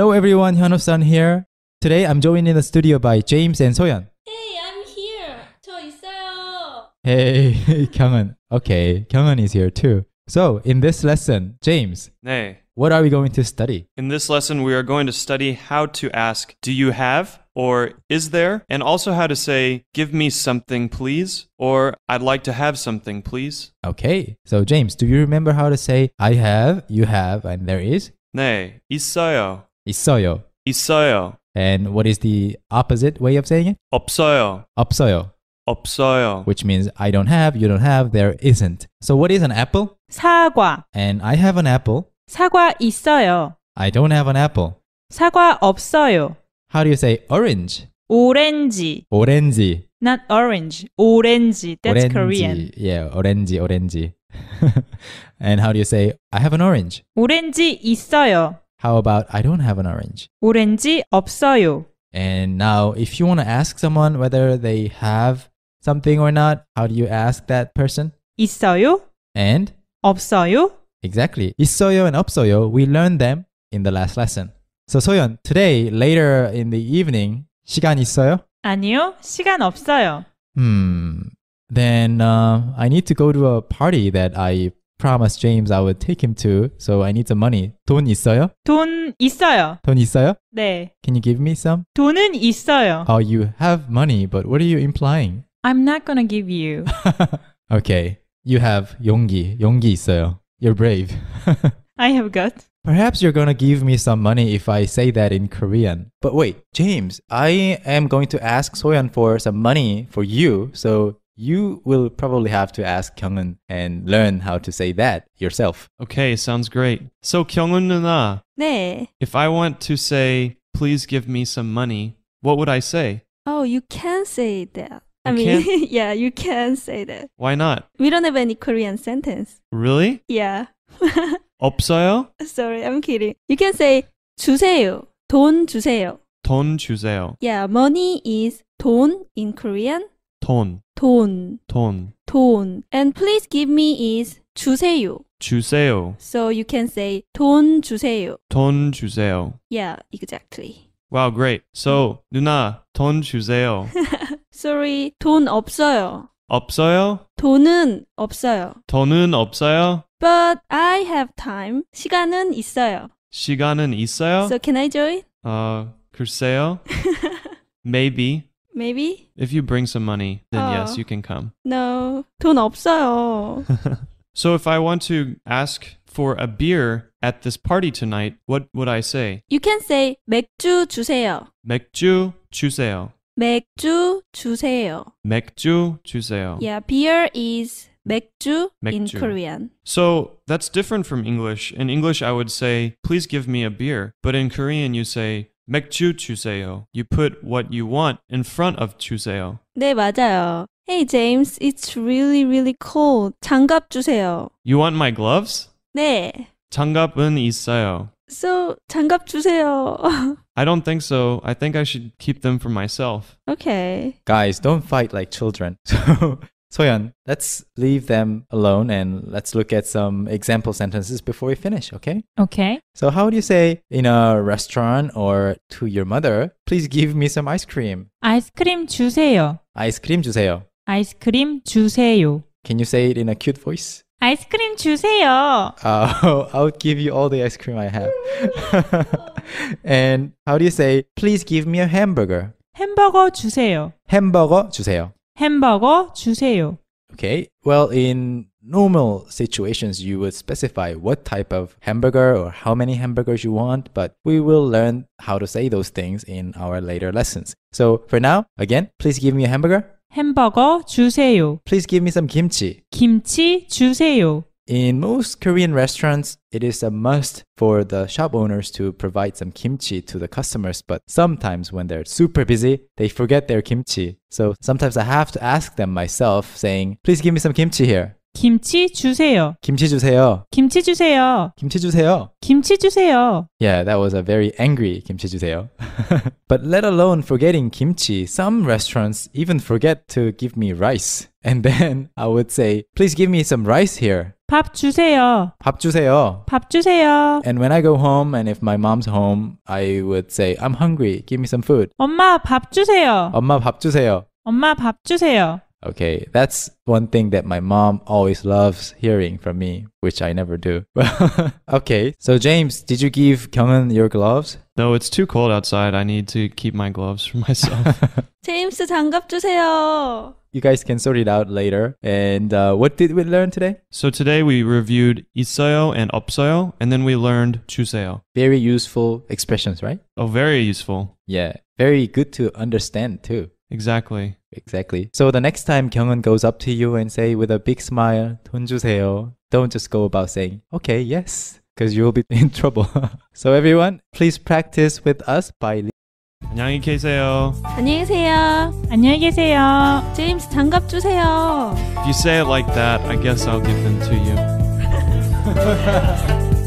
Hello everyone, Hyunwoo Sun here. Today I'm joined in the studio by James and Soyeon. Hey, I'm here. 저 있어요. Hey, Kyunghan. Okay, Kyunghan is here too. So, in this lesson, James, 네. what are we going to study? In this lesson, we are going to study how to ask, do you have? Or is there? And also how to say, give me something, please. Or I'd like to have something, please. Okay, so James, do you remember how to say, I have, you have, and there is? 네, 있어요. 있어요. 있어요. And what is the opposite way of saying it? 없어요. 없어요, 없어요. which means I don't have, you don't have, there isn't. So, what is an apple? 사과. And I have an apple. 사과 있어요. I don't have an apple. 사과 없어요. How do you say orange? 오렌지. 오렌지. Not orange. 오렌지. That's 오렌지. Korean. Yeah, 오렌지, 오렌지. and how do you say I have an orange? 오렌지 있어요. How about I don't have an orange? 오렌지 없어요. And now, if you want to ask someone whether they have something or not, how do you ask that person? 있어요? And 없어요? exactly, 있어요 and 없어요, we learned them in the last lesson. So 소연, today, later in the evening, 시간 있어요? 아니요. 시간 없어요. Hmm. Then uh, I need to go to a party that I promised James I would take him to. So I need some money. 돈 있어요? 돈 있어요. 돈 있어요? 네. Can you give me some? 돈은 있어요. Oh, you have money, but what are you implying? I'm not gonna give you. okay. You have 용기. 용기 있어요. You're brave. I have got. Perhaps you're gonna give me some money if I say that in Korean. But wait, James, I am going to ask Soyeon for some money for you, so you will probably have to ask Kyunghan and learn how to say that yourself. Okay, sounds great. So, Kyungun 누나, 네. if I want to say, Please give me some money, what would I say? Oh, you can say that. I You mean, yeah, you can say that. Why not? We don't have any Korean sentence. Really? Yeah. 없어요? Sorry, I'm kidding. You can say 주세요. 돈 주세요. 돈 주세요. Yeah, money is 돈 in Korean. 돈, 돈, 돈. 돈. And please give me is 주세요. 주세요. So you can say 돈 주세요. 돈 주세요. Yeah, exactly. Wow, great. So, 누나, 돈 주세요. Sorry, 돈 없어요. 없어요? 돈은 없어요. 돈은 없어요? But I have time. 시간은 있어요. 시간은 있어요? So can I join? 어, 글쎄요. Maybe. Maybe? If you bring some money, then Oh. yes, you can come. No. 돈 없어요. So if I want to ask for a beer at this party tonight, what would I say? You can say 맥주 주세요. 맥주 주세요. 맥주 주세요. 맥주 주세요. Yeah, beer is 맥주, in 맥주. Korean. So that's different from English. In English, I would say, please give me a beer. But in Korean, you say, 맥주 주세요. You put what you want in front of 주세요. 네, 맞아요. Hey James, it's really really cold. 장갑 주세요. You want my gloves? 네. 장갑은 있어요. So 장갑 주세요. I don't think so. I think I should keep them for myself. okay. Guys, don't fight like children. So, Soyeon, let's leave them alone and let's look at some example sentences before we finish, okay? Okay. So, how would you say in a restaurant or to your mother, please give me some ice cream? 아이스크림 주세요. 아이스크림 주세요. 아이스크림 주세요. Can you say it in a cute voice? 아이스크림 주세요. Uh, I'll give you all the ice cream I have. and how do you say, please give me a hamburger? 햄버거 주세요. 햄버거 주세요. 햄버거 주세요. Okay. Well, in normal situations, you would specify what type of hamburger or how many hamburgers you want, but we will learn how to say those things in our later lessons. So for now, again, please give me a hamburger. 햄버거 주세요. Please give me some kimchi. 김치 주세요. In most Korean restaurants, it is a must for the shop owners to provide some kimchi to the customers, but sometimes when they're super busy, they forget their kimchi. So sometimes I have to ask them myself, saying, Please give me some kimchi here. 김치 주세요. 김치 주세요. 김치 주세요. 김치 주세요. 김치 주세요. Yeah, that was a very angry kimchi 주세요. but let alone forgetting kimchi, some restaurants even forget to give me rice. And then I would say, please give me some rice here. 밥 주세요. 밥 주세요. 밥 주세요. And when I go home and if my mom's home, I would say, I'm hungry. Give me some food. 엄마 밥 주세요. 엄마 밥 주세요. 엄마 밥 주세요. Okay, that's one thing that my mom always loves hearing from me, which I never do. okay, so James, did you give Kyunghan your gloves? No, it's too cold outside. I need to keep my gloves for myself. 제임스 장갑 주세요. You guys can sort it out later. And uh, what did we learn today? so today we reviewed 있어요 and 없어요, and then we learned 주세요. Very useful expressions, right? Oh, very useful. Yeah, very good to understand too. Exactly. Exactly. So the next time Kyunghan goes up to you and say with a big smile, 돈 주세요. Don't just go about saying, okay, yes, because you'll be in trouble. so everyone, please practice with us by 안녕히 계세요. 안녕히 계세요. 안녕히 계세요. 제임스 장갑 주세요. If you say it like that, I guess I'll give them to you.